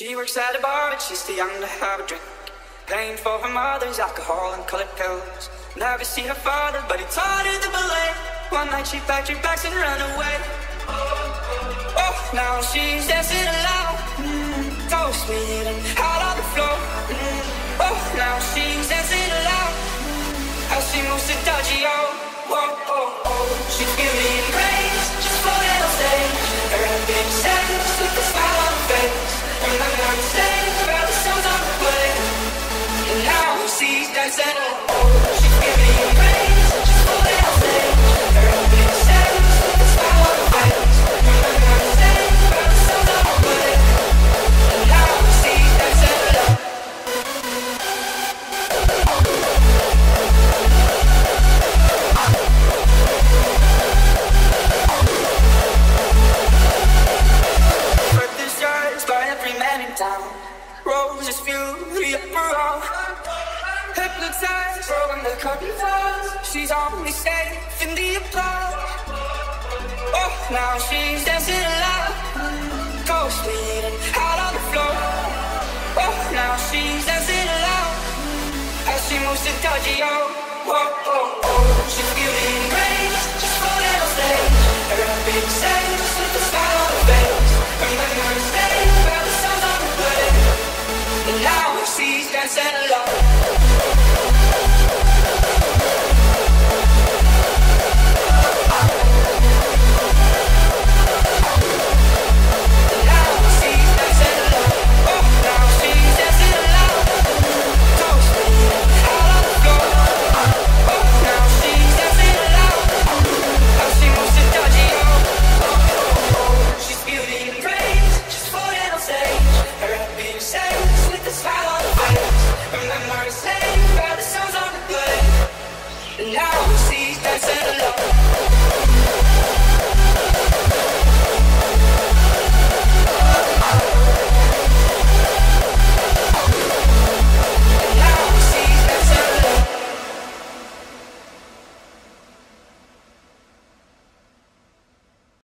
She works at a bar, but she's too young to have a drink. Paying for her mother's alcohol and colored pills. Never see her father, but he taught her the ballet. One night she packed her bags and ran away. Oh, now she's dancing alone. Mm, toast me and Roses fury up her own. Hypnotized, when the curtain falls, she's only safe in the applause. Oh, now she's dancing alone, ghost bleeding out on the floor. Oh, now she's dancing alone as she moves to dodgy oh, oh, oh.